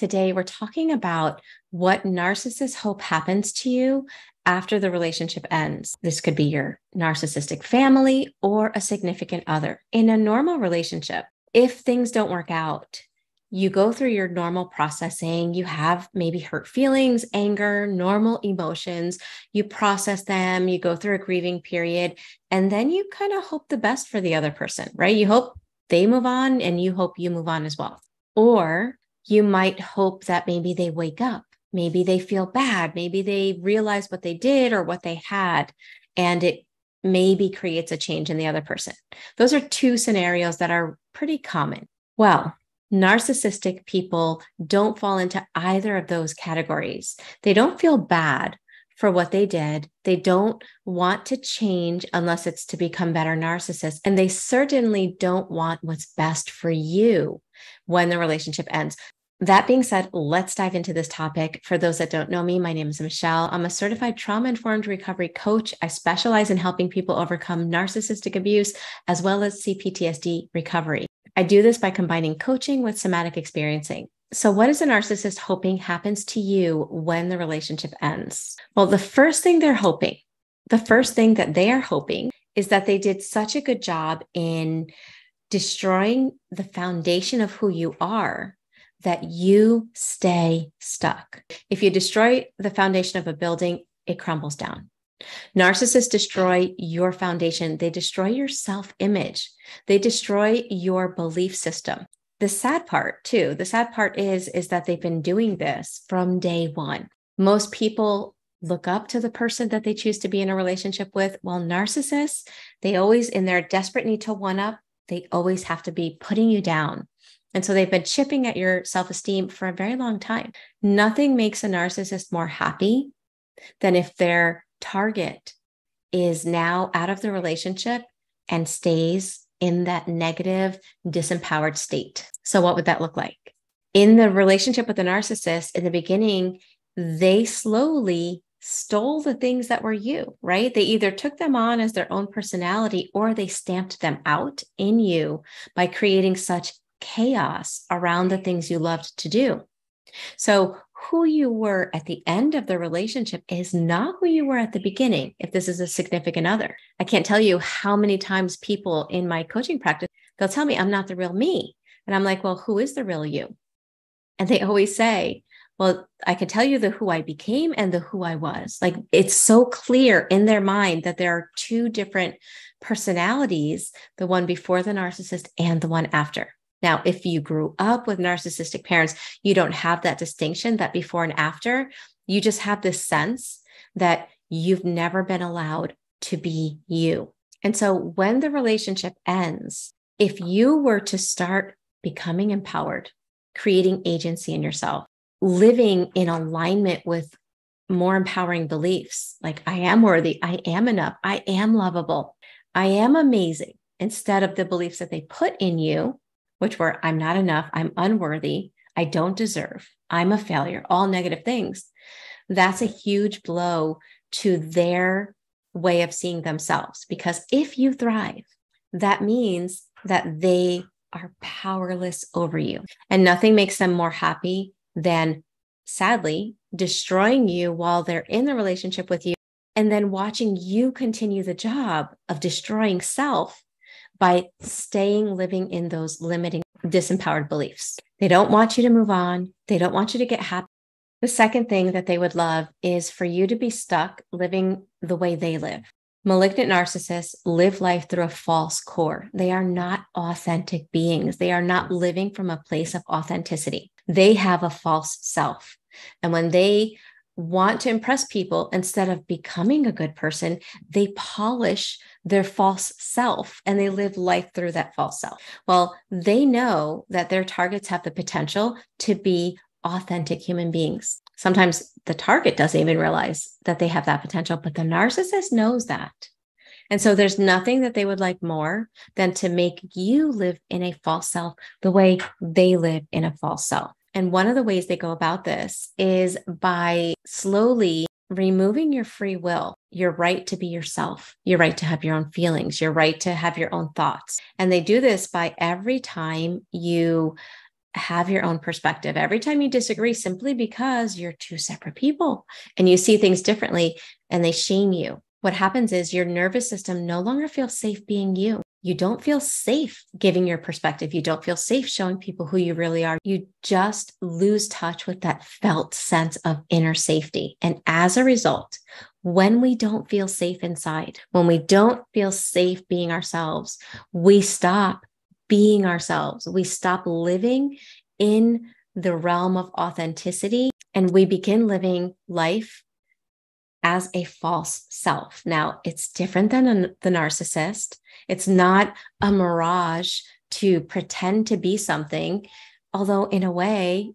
Today, we're talking about what narcissists hope happens to you after the relationship ends. This could be your narcissistic family or a significant other. In a normal relationship, if things don't work out, you go through your normal processing. You have maybe hurt feelings, anger, normal emotions. You process them, you go through a grieving period, and then you kind of hope the best for the other person, right? You hope they move on and you hope you move on as well. Or you might hope that maybe they wake up, maybe they feel bad, maybe they realize what they did or what they had, and it maybe creates a change in the other person. Those are two scenarios that are pretty common. Well, narcissistic people don't fall into either of those categories. They don't feel bad for what they did. They don't want to change unless it's to become better narcissists. And they certainly don't want what's best for you when the relationship ends. That being said, let's dive into this topic. For those that don't know me, my name is Michele. I'm a certified trauma informed recovery coach. I specialize in helping people overcome narcissistic abuse as well as CPTSD recovery. I do this by combining coaching with somatic experiencing. So, what is a narcissist hoping happens to you when the relationship ends? Well, the first thing they're hoping, the first thing that they are hoping is that they did such a good job in destroying the foundation of who you are that you stay stuck. If you destroy the foundation of a building, it crumbles down. Narcissists destroy your foundation. They destroy your self image. They destroy your belief system. The sad part, too, the sad part is, is that they've been doing this from day one. Most people look up to the person that they choose to be in a relationship with. While narcissists, they always, in their desperate need to one up, they always have to be putting you down. And so they've been chipping at your self esteem for a very long time. Nothing makes a narcissist more happy than if their target is now out of the relationship and stays in that negative, disempowered state. So, what would that look like? In the relationship with the narcissist, in the beginning, they slowly stole the things that were you, right? They either took them on as their own personality or they stamped them out in you by creating such chaos around the things you loved to do. So, who you were at the end of the relationship is not who you were at the beginning if this is a significant other. I can't tell you how many times people in my coaching practice they'll tell me I'm not the real me. And I'm like, "Well, who is the real you?" And they always say, "Well, I can tell you the who I became and the who I was." Like it's so clear in their mind that there are two different personalities, the one before the narcissist and the one after. Now, if you grew up with narcissistic parents, you don't have that distinction, that before and after. You just have this sense that you've never been allowed to be you. And so when the relationship ends, if you were to start becoming empowered, creating agency in yourself, living in alignment with more empowering beliefs like I am worthy, I am enough, I am lovable, I am amazing, instead of the beliefs that they put in you which were I'm not enough, I'm unworthy, I don't deserve, I'm a failure, all negative things, that's a huge blow to their way of seeing themselves. Because if you thrive, that means that they are powerless over you. And nothing makes them more happy than, sadly, destroying you while they're in the relationship with you and then watching you continue the job of destroying self by staying living in those limiting, disempowered beliefs. They don't want you to move on. They don't want you to get happy. The second thing that they would love is for you to be stuck living the way they live. Malignant narcissists live life through a false core. They are not authentic beings. They are not living from a place of authenticity. They have a false self. And when they want to impress people instead of becoming a good person, they polish their false self and they live life through that false self. Well, they know that their targets have the potential to be authentic human beings. Sometimes the target doesn't even realize that they have that potential, but the narcissist knows that. And so there's nothing that they would like more than to make you live in a false self the way they live in a false self. And one of the ways they go about this is by slowly removing your free will, your right to be yourself, your right to have your own feelings, your right to have your own thoughts. And they do this by every time you have your own perspective every time you disagree simply because you're two separate people and you see things differently and they shame you. What happens is your nervous system no longer feels safe being you. You don't feel safe giving your perspective. You don't feel safe showing people who you really are. You just lose touch with that felt sense of inner safety. And as a result, when we don't feel safe inside, when we don't feel safe being ourselves, we stop being ourselves. We stop living in the realm of authenticity and we begin living life as a false self. Now, it's different than a, the narcissist. It's not a mirage to pretend to be something, although, in a way,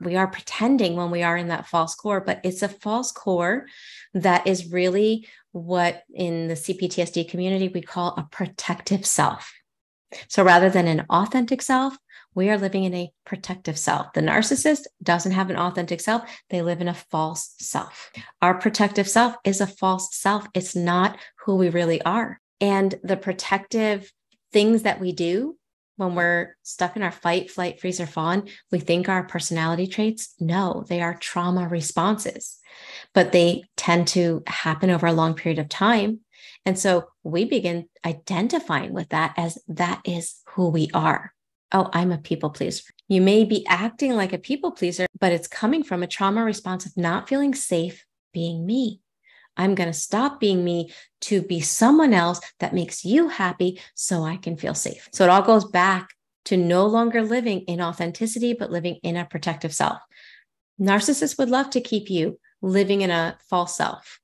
we are pretending when we are in that false core, but it's a false core that is really what in the CPTSD community we call a protective self. So rather than an authentic self, we are living in a protective self. The narcissist doesn't have an authentic self, they live in a false self. Our protective self is a false self, it's not who we really are. And the protective things that we do when we're stuck in our fight, flight, freeze, or fawn, we think our personality traits. No, they are trauma responses, but they tend to happen over a long period of time. And so we begin identifying with that as that is who we are. Oh, I'm a people pleaser. You may be acting like a people pleaser, but it's coming from a trauma response of not feeling safe being me. I'm going to stop being me to be someone else that makes you happy so I can feel safe. So it all goes back to no longer living in authenticity, but living in a protective self. Narcissists would love to keep you living in a false self,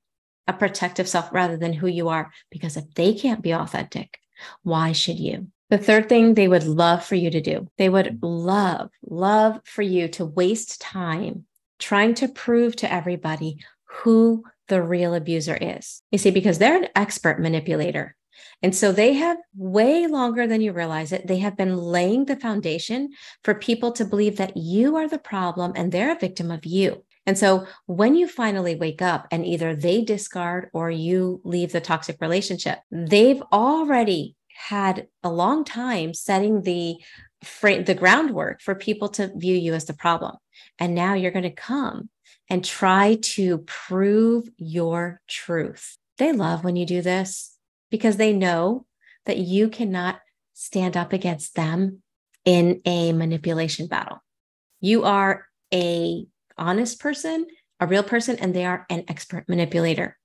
a protective self rather than who you are, because if they can't be authentic, why should you? The third thing they would love for you to do, they would mm. love, love for you to waste time trying to prove to everybody who the real abuser is. You see, because they're an expert manipulator. And so they have way longer than you realize it. They have been laying the foundation for people to believe that you are the problem and they're a victim of you. And so when you finally wake up and either they discard or you leave the toxic relationship, they've already had a long time setting the frame, the groundwork for people to view you as the problem. And now you're going to come and try to prove your truth. They love when you do this because they know that you cannot stand up against them in a manipulation battle. You are a honest person, a real person, and they are an expert manipulator.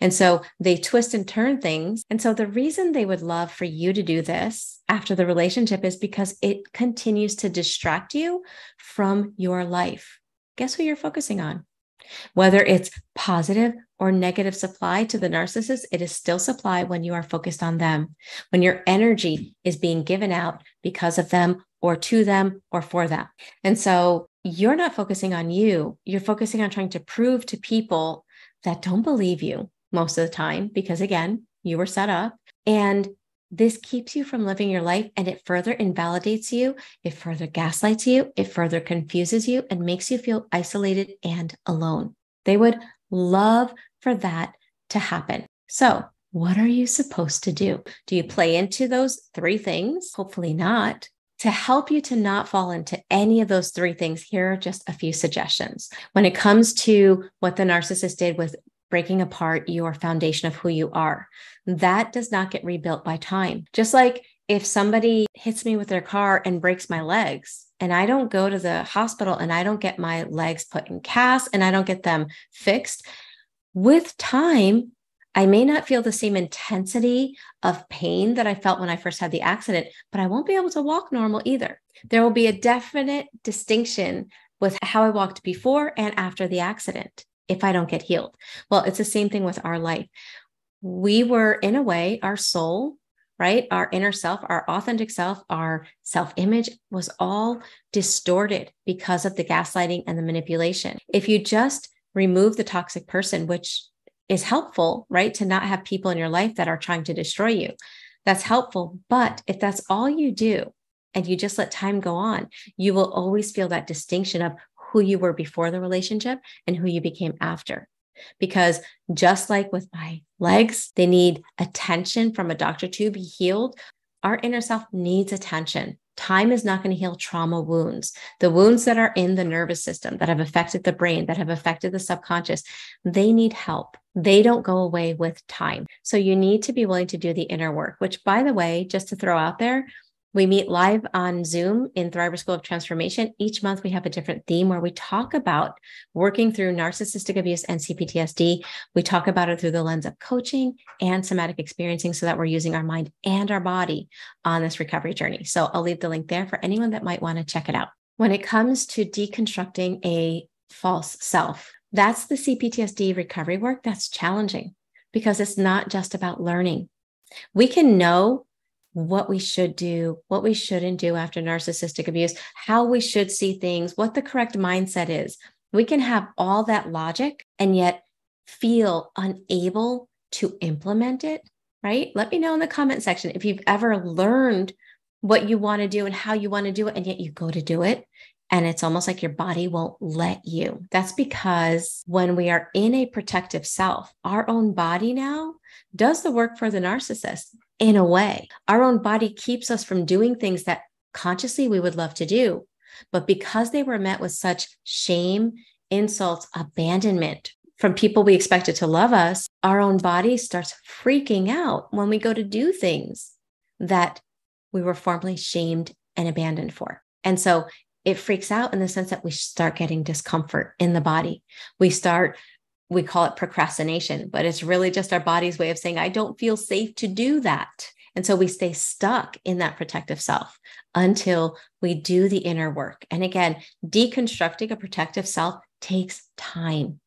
And so they twist and turn things. And so the reason they would love for you to do this after the relationship is because it continues to distract you from your life. Guess who you're focusing on? Whether it's positive or negative supply to the narcissist, it is still supply when you are focused on them, when your energy is being given out because of them or to them or for them. And so you're not focusing on you, you're focusing on trying to prove to people that don't believe you most of the time, because again, you were set up. And this keeps you from living your life and it further invalidates you, it further gaslights you, it further confuses you and makes you feel isolated and alone. They would love for that to happen. So, what are you supposed to do? Do you play into those three things? Hopefully not. To help you to not fall into any of those three things, here are just a few suggestions. When it comes to what the narcissist did with breaking apart your foundation of who you are, that does not get rebuilt by time. Just like if somebody hits me with their car and breaks my legs, and I don't go to the hospital and I don't get my legs put in casts and I don't get them fixed, with time, I may not feel the same intensity of pain that I felt when I first had the accident, but I won't be able to walk normal either. There will be a definite distinction with how I walked before and after the accident if I don't get healed. Well, it's the same thing with our life. We were, in a way, our soul, right? Our inner self, our authentic self, our self image was all distorted because of the gaslighting and the manipulation. If you just remove the toxic person, which is helpful, right? To not have people in your life that are trying to destroy you. That's helpful. But if that's all you do and you just let time go on, you will always feel that distinction of who you were before the relationship and who you became after. Because just like with my legs, they need attention from a doctor to be healed. Our inner self needs attention Time is not going to heal trauma wounds. The wounds that are in the nervous system that have affected the brain, that have affected the subconscious, they need help. They don't go away with time. So you need to be willing to do the inner work, which, by the way, just to throw out there, we meet live on Zoom in Thriver School of Transformation. Each month, we have a different theme where we talk about working through narcissistic abuse and CPTSD. We talk about it through the lens of coaching and somatic experiencing so that we're using our mind and our body on this recovery journey. So I'll leave the link there for anyone that might want to check it out. When it comes to deconstructing a false self, that's the CPTSD recovery work that's challenging because it's not just about learning. We can know what we should do, what we shouldn't do after narcissistic abuse, how we should see things, what the correct mindset is. We can have all that logic and yet feel unable to implement it, right? Let me know in the comment section if you've ever learned what you want to do and how you want to do it, and yet you go to do it. And it's almost like your body won't let you. That's because when we are in a protective self, our own body now does the work for the narcissist in a way. Our own body keeps us from doing things that consciously we would love to do. But because they were met with such shame, insults, abandonment from people we expected to love us, our own body starts freaking out when we go to do things that we were formerly shamed and abandoned for. And so it freaks out in the sense that we start getting discomfort in the body. We start we call it procrastination, but it's really just our body's way of saying, I don't feel safe to do that. And so we stay stuck in that protective self until we do the inner work. And again, deconstructing a protective self takes time.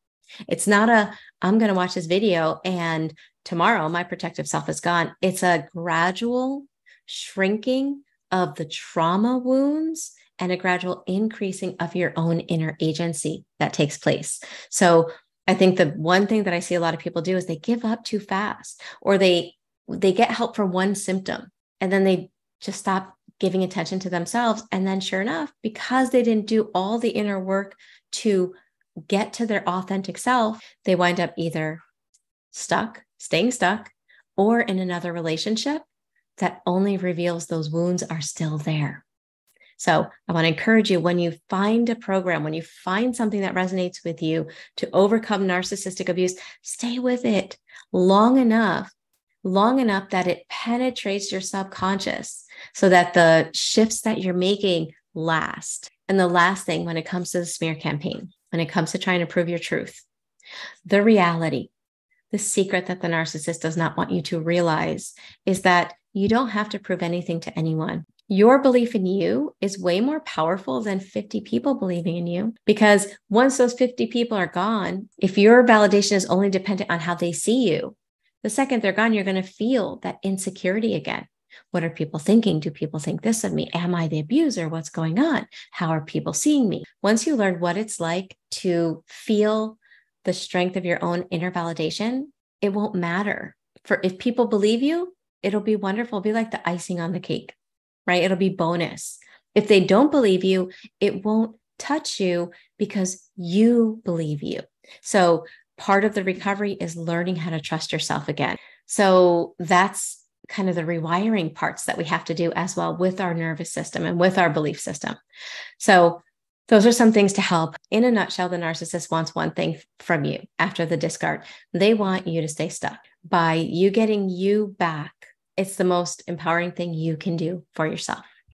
It's not a, I'm going to watch this video and tomorrow my protective self is gone. It's a gradual shrinking of the trauma wounds and a gradual increasing of your own inner agency that takes place. So I think the one thing that I see a lot of people do is they give up too fast or they they get help for one symptom and then they just stop giving attention to themselves and then sure enough because they didn't do all the inner work to get to their authentic self they wind up either stuck staying stuck or in another relationship that only reveals those wounds are still there so I want to encourage you when you find a program, when you find something that resonates with you to overcome narcissistic abuse, stay with it long enough, long enough that it penetrates your subconscious so that the shifts that you're making last. And the last thing when it comes to the smear campaign, when it comes to trying to prove your truth, the reality, the secret that the narcissist does not want you to realize is that you don't have to prove anything to anyone your belief in you is way more powerful than 50 people believing in you. Because once those 50 people are gone, if your validation is only dependent on how they see you, the second they're gone, you're going to feel that insecurity again. What are people thinking? Do people think this of me? Am I the abuser? What's going on? How are people seeing me? Once you learn what it's like to feel the strength of your own inner validation, it won't matter. For if people believe you, it'll be wonderful. It'll be like the icing on the cake right? It'll be bonus. If they don't believe you, it won't touch you because you believe you. So part of the recovery is learning how to trust yourself again. So that's kind of the rewiring parts that we have to do as well with our nervous system and with our belief system. So those are some things to help. In a nutshell, the narcissist wants one thing from you after the discard. They want you to stay stuck. By you getting you back, it's the most empowering thing you can do for yourself.